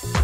we